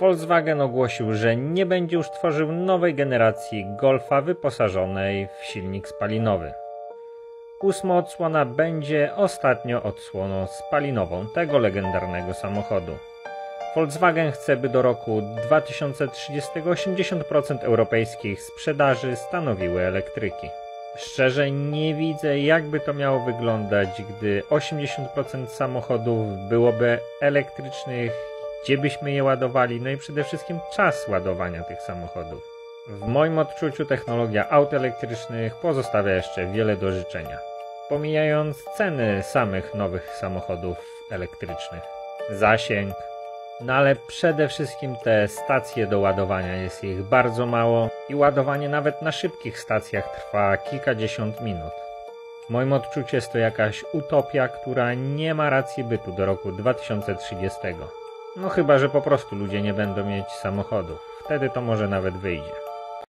Volkswagen ogłosił, że nie będzie już tworzył nowej generacji Golfa wyposażonej w silnik spalinowy. Ósma odsłona będzie ostatnio odsłoną spalinową tego legendarnego samochodu. Volkswagen chce, by do roku 2030 80% europejskich sprzedaży stanowiły elektryki. Szczerze nie widzę, jakby to miało wyglądać, gdy 80% samochodów byłoby elektrycznych, gdzie byśmy je ładowali, no i przede wszystkim czas ładowania tych samochodów. W moim odczuciu technologia aut elektrycznych pozostawia jeszcze wiele do życzenia, pomijając ceny samych nowych samochodów elektrycznych. Zasięg, no ale przede wszystkim te stacje do ładowania jest ich bardzo mało i ładowanie nawet na szybkich stacjach trwa kilkadziesiąt minut. W moim odczuciu jest to jakaś utopia, która nie ma racji bytu do roku 2030. No chyba, że po prostu ludzie nie będą mieć samochodów. Wtedy to może nawet wyjdzie.